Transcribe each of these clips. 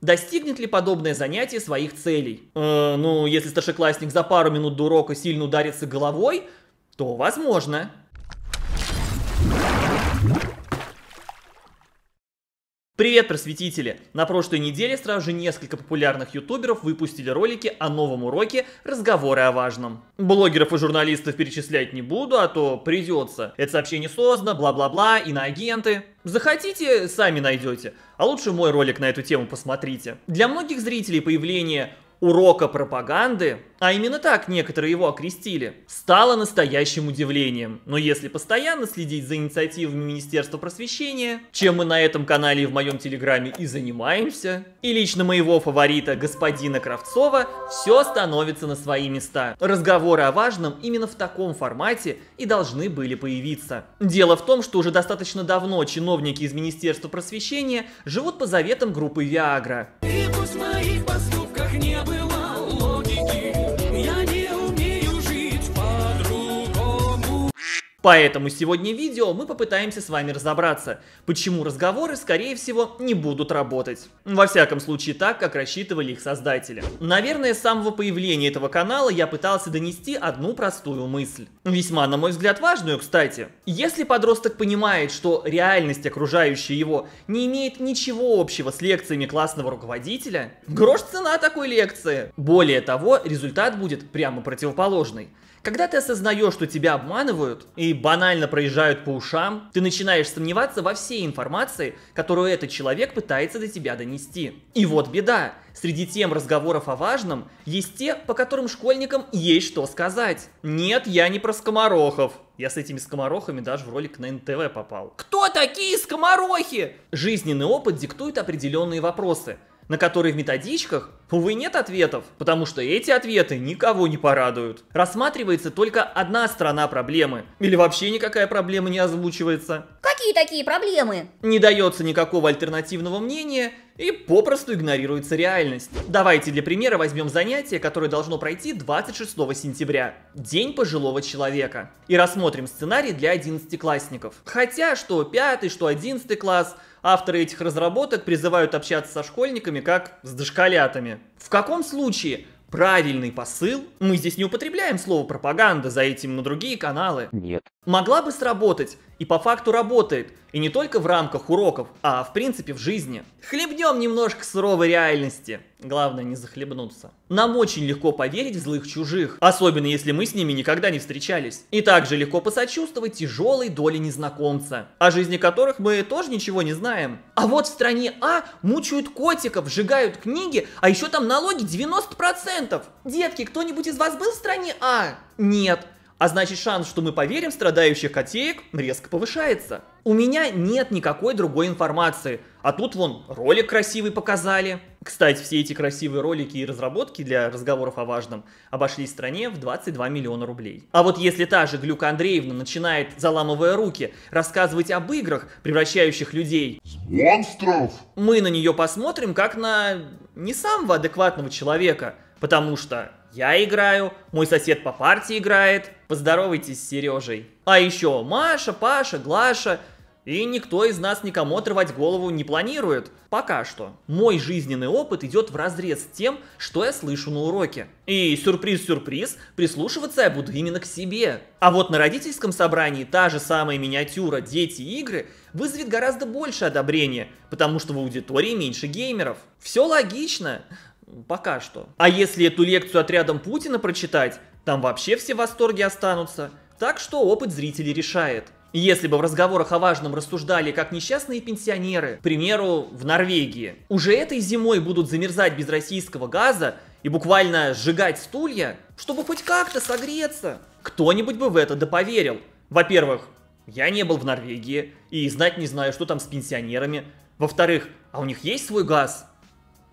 Достигнет ли подобное занятие своих целей? Э, ну, если старшеклассник за пару минут до урока сильно ударится головой, то возможно. Привет, просветители! На прошлой неделе сразу же несколько популярных ютуберов выпустили ролики о новом уроке «Разговоры о важном». Блогеров и журналистов перечислять не буду, а то придется. Это сообщение создано, бла-бла-бла, иноагенты. Захотите, сами найдете. А лучше мой ролик на эту тему посмотрите. Для многих зрителей появление урока пропаганды, а именно так некоторые его окрестили, стало настоящим удивлением. Но если постоянно следить за инициативами Министерства просвещения, чем мы на этом канале и в моем телеграме и занимаемся, и лично моего фаворита господина Кравцова, все становится на свои места. Разговоры о важном именно в таком формате и должны были появиться. Дело в том, что уже достаточно давно чиновники из Министерства просвещения живут по заветам группы Виагра. И пусть моих Поэтому сегодня в видео мы попытаемся с вами разобраться, почему разговоры, скорее всего, не будут работать. Во всяком случае так, как рассчитывали их создатели. Наверное, с самого появления этого канала я пытался донести одну простую мысль. Весьма, на мой взгляд, важную, кстати. Если подросток понимает, что реальность, окружающая его, не имеет ничего общего с лекциями классного руководителя, грош цена такой лекции. Более того, результат будет прямо противоположный. Когда ты осознаешь, что тебя обманывают и банально проезжают по ушам, ты начинаешь сомневаться во всей информации, которую этот человек пытается до тебя донести. И вот беда. Среди тем разговоров о важном есть те, по которым школьникам есть что сказать. Нет, я не про скоморохов. Я с этими скоморохами даже в ролик на НТВ попал. Кто такие скоморохи? Жизненный опыт диктует определенные вопросы на которые в методичках, увы, нет ответов, потому что эти ответы никого не порадуют. Рассматривается только одна сторона проблемы, или вообще никакая проблема не озвучивается. Какие такие проблемы? Не дается никакого альтернативного мнения и попросту игнорируется реальность. Давайте для примера возьмем занятие, которое должно пройти 26 сентября, День пожилого человека, и рассмотрим сценарий для 11-классников. Хотя, что 5 что 11 класс, авторы этих разработок призывают общаться со школьниками как с дошколятами. В каком случае правильный посыл, мы здесь не употребляем слово пропаганда, за этим на другие каналы. Нет. Могла бы сработать, и по факту работает, и не только в рамках уроков, а в принципе в жизни. Хлебнем немножко суровой реальности. Главное не захлебнуться. Нам очень легко поверить в злых чужих, особенно если мы с ними никогда не встречались. И также легко посочувствовать тяжелой доле незнакомца, о жизни которых мы тоже ничего не знаем. А вот в стране А мучают котиков, сжигают книги, а еще там налоги 90%. Детки, кто-нибудь из вас был в стране А? Нет. А значит шанс, что мы поверим в страдающих котеек, резко повышается. У меня нет никакой другой информации. А тут вон ролик красивый показали. Кстати, все эти красивые ролики и разработки для разговоров о важном обошлись стране в 22 миллиона рублей. А вот если та же Глюка Андреевна начинает, заламывая руки, рассказывать об играх, превращающих людей в монстров, мы на нее посмотрим как на не самого адекватного человека, потому что я играю, мой сосед по партии играет. Поздоровайтесь с Сережей. А еще Маша, Паша, Глаша. И никто из нас никому отрывать голову не планирует. Пока что. Мой жизненный опыт идет в разрез с тем, что я слышу на уроке. И сюрприз-сюрприз, прислушиваться я буду именно к себе. А вот на родительском собрании та же самая миниатюра «Дети игры» вызовет гораздо больше одобрения, потому что в аудитории меньше геймеров. Все логично. Пока что. А если эту лекцию отрядом Путина прочитать, там вообще все в восторге останутся. Так что опыт зрителей решает. Если бы в разговорах о важном рассуждали как несчастные пенсионеры, к примеру, в Норвегии, уже этой зимой будут замерзать без российского газа и буквально сжигать стулья, чтобы хоть как-то согреться, кто-нибудь бы в это доповерил. Во-первых, я не был в Норвегии и знать не знаю, что там с пенсионерами. Во-вторых, а у них есть свой газ?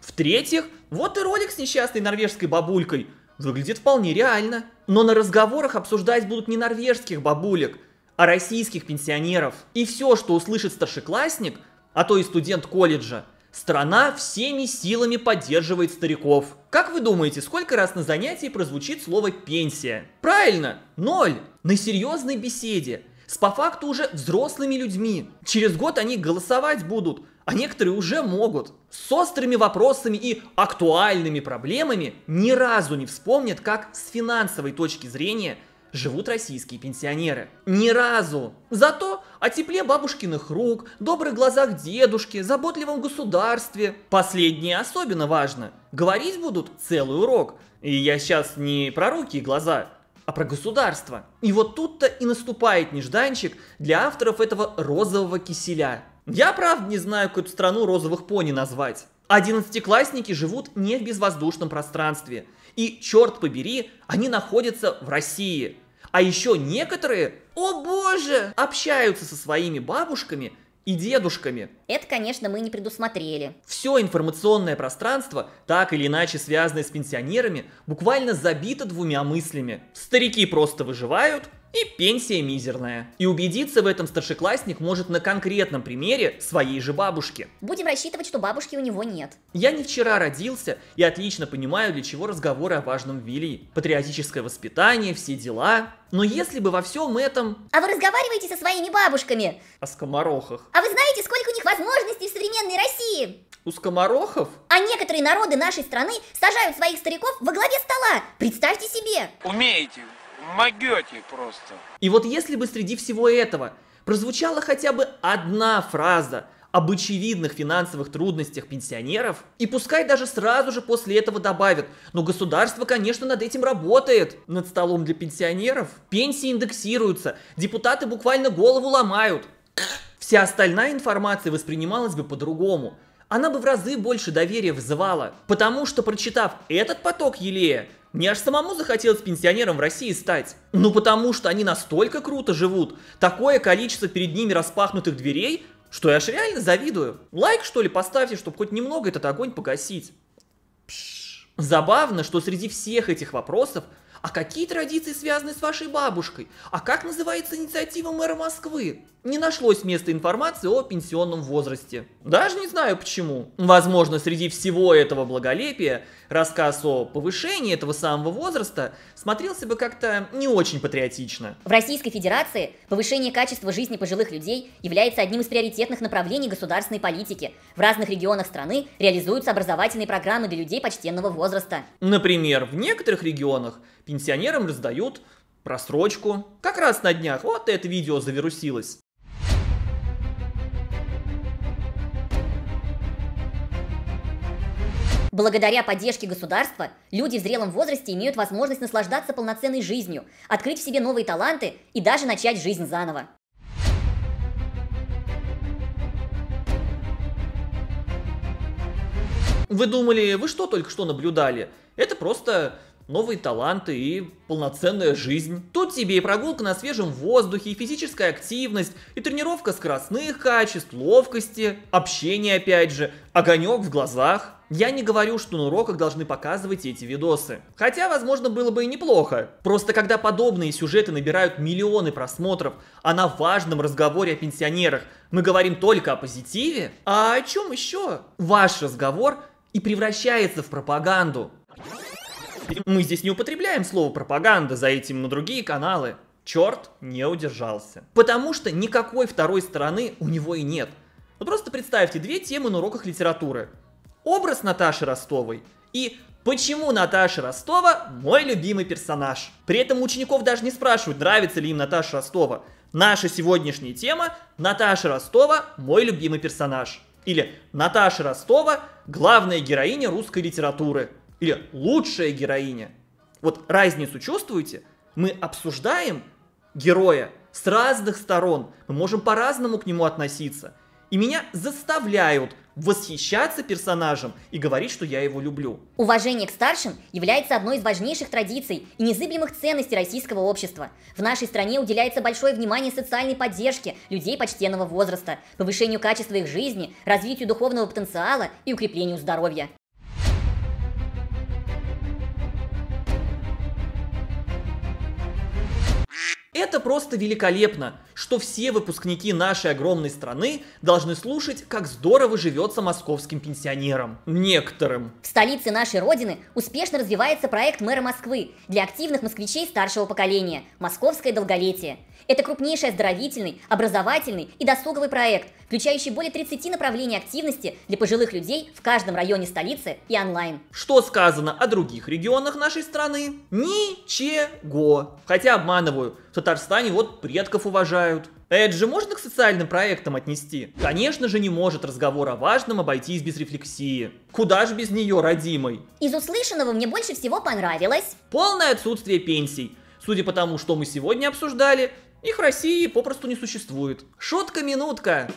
В-третьих, вот и ролик с несчастной норвежской бабулькой. Выглядит вполне реально. Но на разговорах обсуждать будут не норвежских бабулек, а российских пенсионеров. И все, что услышит старшеклассник, а то и студент колледжа, страна всеми силами поддерживает стариков. Как вы думаете, сколько раз на занятии прозвучит слово «пенсия»? Правильно, ноль. На серьезной беседе. С по факту уже взрослыми людьми. Через год они голосовать будут, а некоторые уже могут. С острыми вопросами и актуальными проблемами ни разу не вспомнят, как с финансовой точки зрения живут российские пенсионеры. Ни разу. Зато о тепле бабушкиных рук, добрых глазах дедушки, заботливом государстве. Последнее особенно важно. Говорить будут целый урок. И я сейчас не про руки и глаза, а про государство. И вот тут-то и наступает нежданчик для авторов этого розового киселя. Я, правда, не знаю, какую страну розовых пони назвать. Одиннадцатиклассники живут не в безвоздушном пространстве. И, черт побери, они находятся в России. А еще некоторые, о боже, общаются со своими бабушками и дедушками. Это, конечно, мы не предусмотрели. Все информационное пространство, так или иначе связанное с пенсионерами, буквально забито двумя мыслями. Старики просто выживают, и пенсия мизерная. И убедиться в этом старшеклассник может на конкретном примере своей же бабушки. Будем рассчитывать, что бабушки у него нет. Я не вчера родился и отлично понимаю, для чего разговоры о важном ввели. Патриотическое воспитание, все дела. Но если бы во всем этом... А вы разговариваете со своими бабушками? О скоморохах. А вы знаете, сколько у них возможностей в современной России? У скоморохов? А некоторые народы нашей страны сажают своих стариков во главе стола. Представьте себе. Умеете, могете просто. И вот если бы среди всего этого прозвучала хотя бы одна фраза об очевидных финансовых трудностях пенсионеров, и пускай даже сразу же после этого добавят, но государство, конечно, над этим работает, над столом для пенсионеров. Пенсии индексируются, депутаты буквально голову ломают. Вся остальная информация воспринималась бы по-другому. Она бы в разы больше доверия вызывала. Потому что, прочитав этот поток Елея, мне аж самому захотелось пенсионером в России стать. Ну потому что они настолько круто живут, такое количество перед ними распахнутых дверей, что я аж реально завидую. Лайк что ли поставьте, чтобы хоть немного этот огонь погасить. Пш. Забавно, что среди всех этих вопросов а какие традиции связаны с вашей бабушкой? А как называется инициатива мэра Москвы? Не нашлось места информации о пенсионном возрасте. Даже не знаю почему. Возможно, среди всего этого благолепия рассказ о повышении этого самого возраста смотрелся бы как-то не очень патриотично. В Российской Федерации повышение качества жизни пожилых людей является одним из приоритетных направлений государственной политики. В разных регионах страны реализуются образовательные программы для людей почтенного возраста. Например, в некоторых регионах пенсионерам раздают просрочку. Как раз на днях вот это видео завирусилось. Благодаря поддержке государства, люди в зрелом возрасте имеют возможность наслаждаться полноценной жизнью, открыть в себе новые таланты и даже начать жизнь заново. Вы думали, вы что только что наблюдали? Это просто новые таланты и полноценная жизнь. Тут тебе и прогулка на свежем воздухе, и физическая активность, и тренировка скоростных качеств, ловкости, общение опять же, огонек в глазах. Я не говорю, что на уроках должны показывать эти видосы. Хотя, возможно, было бы и неплохо. Просто когда подобные сюжеты набирают миллионы просмотров, а на важном разговоре о пенсионерах мы говорим только о позитиве, а о чем еще? Ваш разговор и превращается в пропаганду. Мы здесь не употребляем слово пропаганда, за этим на другие каналы. Черт не удержался. Потому что никакой второй стороны у него и нет. Ну просто представьте две темы на уроках литературы. Образ Наташи Ростовой и Почему Наташа Ростова мой любимый персонаж? При этом учеников даже не спрашивают, нравится ли им Наташа Ростова. Наша сегодняшняя тема Наташа Ростова мой любимый персонаж. Или Наташа Ростова главная героиня русской литературы или лучшая героиня. Вот разницу чувствуете? Мы обсуждаем героя с разных сторон. Мы можем по-разному к нему относиться. И меня заставляют восхищаться персонажем и говорить, что я его люблю. Уважение к старшим является одной из важнейших традиций и незыблемых ценностей российского общества. В нашей стране уделяется большое внимание социальной поддержке людей почтенного возраста, повышению качества их жизни, развитию духовного потенциала и укреплению здоровья. Это просто великолепно, что все выпускники нашей огромной страны должны слушать, как здорово живется московским пенсионерам. Некоторым. В столице нашей родины успешно развивается проект мэра Москвы для активных москвичей старшего поколения «Московское долголетие». Это крупнейший оздоровительный, образовательный и досуговый проект, включающий более 30 направлений активности для пожилых людей в каждом районе столицы и онлайн. Что сказано о других регионах нашей страны? Ничего. Хотя обманываю, в Татарстане вот предков уважают. Это же можно к социальным проектам отнести? Конечно же не может разговор о важном обойтись без рефлексии. Куда же без нее, родимой? Из услышанного мне больше всего понравилось. Полное отсутствие пенсий. Судя по тому, что мы сегодня обсуждали, их в России попросту не существует. Шутка-минутка.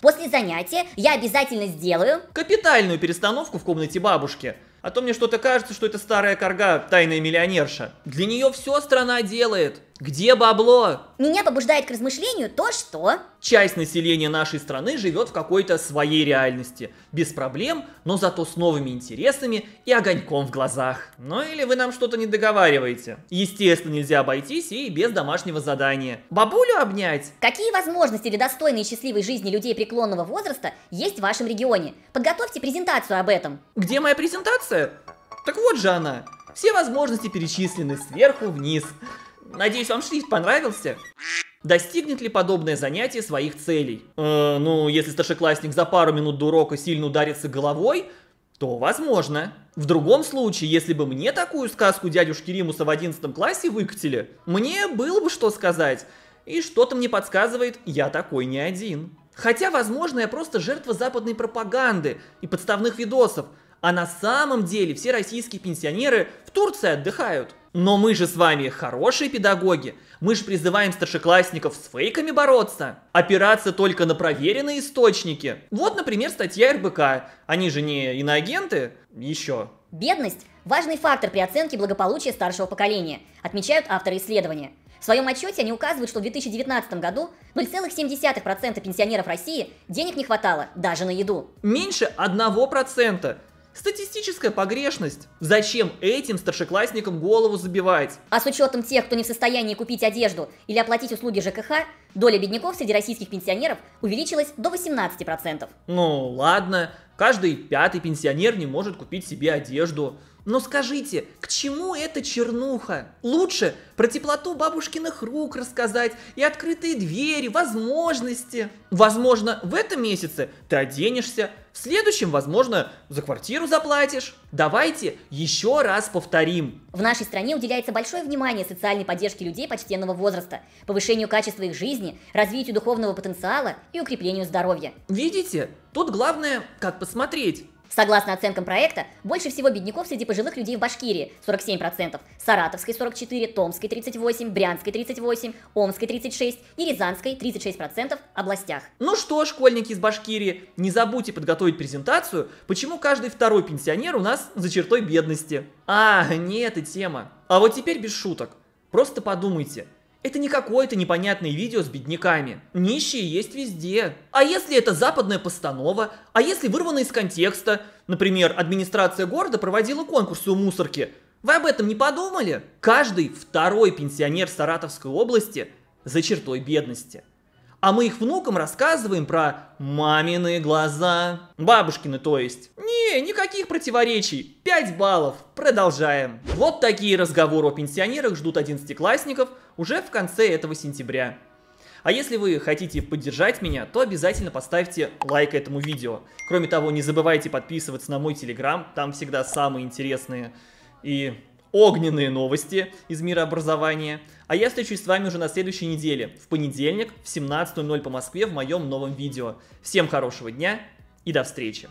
После занятия я обязательно сделаю... Капитальную перестановку в комнате бабушки. А то мне что-то кажется, что это старая корга, тайная миллионерша. Для нее все страна делает. Где бабло? Меня побуждает к размышлению то, что... Часть населения нашей страны живет в какой-то своей реальности. Без проблем, но зато с новыми интересами и огоньком в глазах. Ну или вы нам что-то не договариваете. Естественно, нельзя обойтись и без домашнего задания. Бабулю обнять? Какие возможности для достойной и счастливой жизни людей преклонного возраста есть в вашем регионе? Подготовьте презентацию об этом. Где моя презентация? Так вот же она. Все возможности перечислены сверху вниз. Надеюсь, вам шрифт понравился? Достигнет ли подобное занятие своих целей? Э, ну, если старшеклассник за пару минут до урока сильно ударится головой, то возможно. В другом случае, если бы мне такую сказку дядюшки Римуса в 11 классе выкатили, мне было бы что сказать. И что-то мне подсказывает, я такой не один. Хотя, возможно, я просто жертва западной пропаганды и подставных видосов, а на самом деле все российские пенсионеры в Турции отдыхают. Но мы же с вами хорошие педагоги. Мы же призываем старшеклассников с фейками бороться. Опираться только на проверенные источники. Вот, например, статья РБК. Они же не иноагенты? Еще. Бедность – важный фактор при оценке благополучия старшего поколения, отмечают авторы исследования. В своем отчете они указывают, что в 2019 году 0,7% пенсионеров России денег не хватало даже на еду. Меньше 1%. Статистическая погрешность. Зачем этим старшеклассникам голову забивать? А с учетом тех, кто не в состоянии купить одежду или оплатить услуги ЖКХ, доля бедняков среди российских пенсионеров увеличилась до 18%. Ну ладно, каждый пятый пенсионер не может купить себе одежду. Но скажите, к чему эта чернуха? Лучше про теплоту бабушкиных рук рассказать и открытые двери, возможности. Возможно, в этом месяце ты оденешься, в следующем, возможно, за квартиру заплатишь. Давайте еще раз повторим. В нашей стране уделяется большое внимание социальной поддержке людей почтенного возраста, повышению качества их жизни, развитию духовного потенциала и укреплению здоровья. Видите, тут главное, как посмотреть. Согласно оценкам проекта, больше всего бедняков среди пожилых людей в Башкирии – 47%, Саратовской – 44%, Томской – 38%, Брянской – 38%, Омской – 36% и Рязанской – 36% областях. Ну что, школьники из Башкирии, не забудьте подготовить презентацию, почему каждый второй пенсионер у нас за чертой бедности. А, не эта тема. А вот теперь без шуток. Просто подумайте – это не какое-то непонятное видео с бедняками. Нищие есть везде. А если это западная постанова? А если вырвано из контекста? Например, администрация города проводила конкурсы у мусорки. Вы об этом не подумали? Каждый второй пенсионер Саратовской области за чертой бедности. А мы их внукам рассказываем про мамины глаза. Бабушкины, то есть. Не, никаких противоречий. 5 баллов. Продолжаем. Вот такие разговоры о пенсионерах ждут одиннадцатиклассников уже в конце этого сентября. А если вы хотите поддержать меня, то обязательно поставьте лайк этому видео. Кроме того, не забывайте подписываться на мой телеграм, там всегда самые интересные и огненные новости из мира образования. А я встречусь с вами уже на следующей неделе, в понедельник в 17.00 по Москве в моем новом видео. Всем хорошего дня и до встречи!